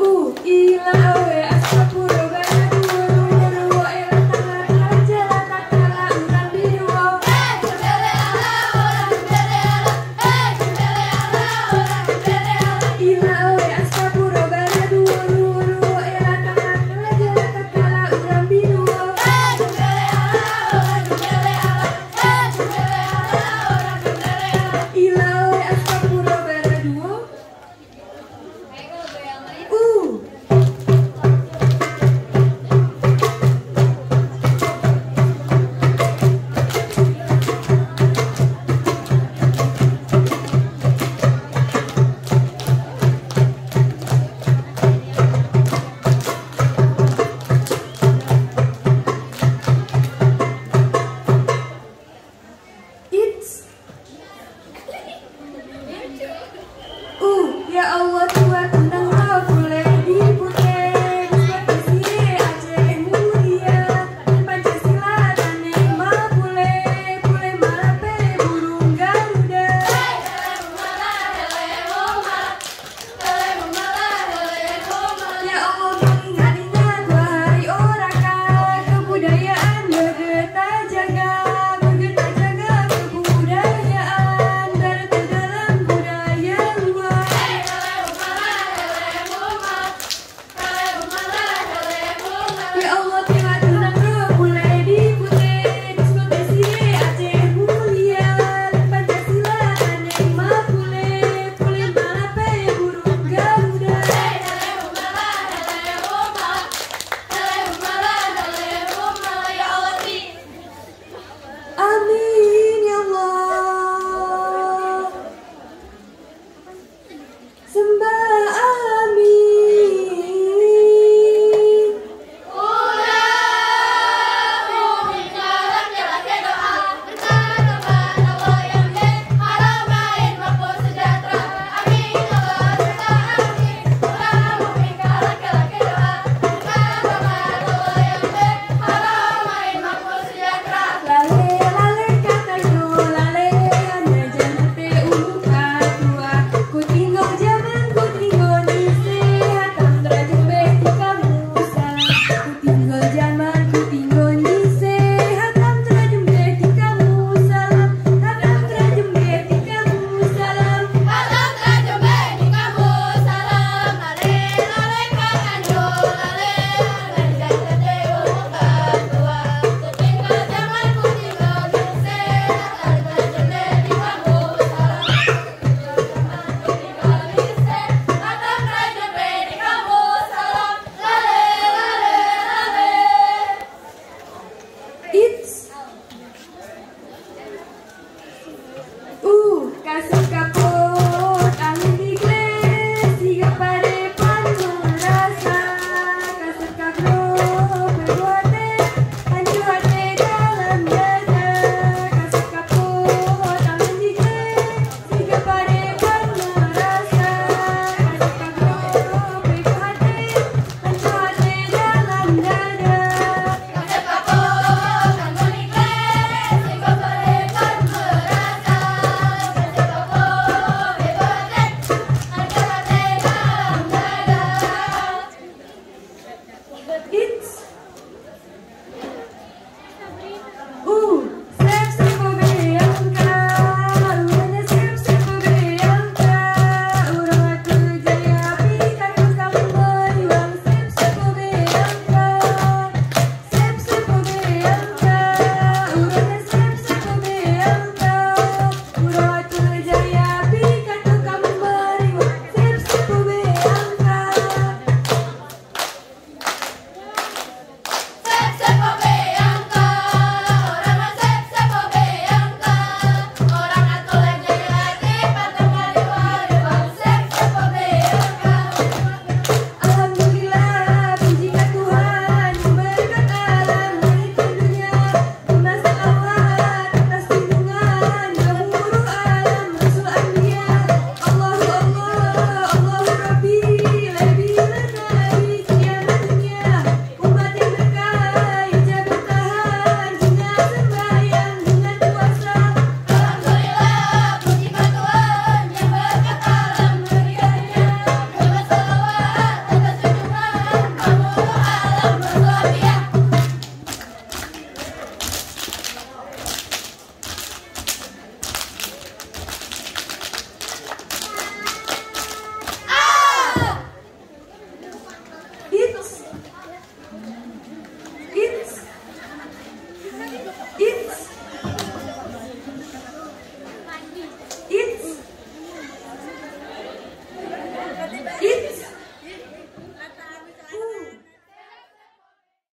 ooh, ee,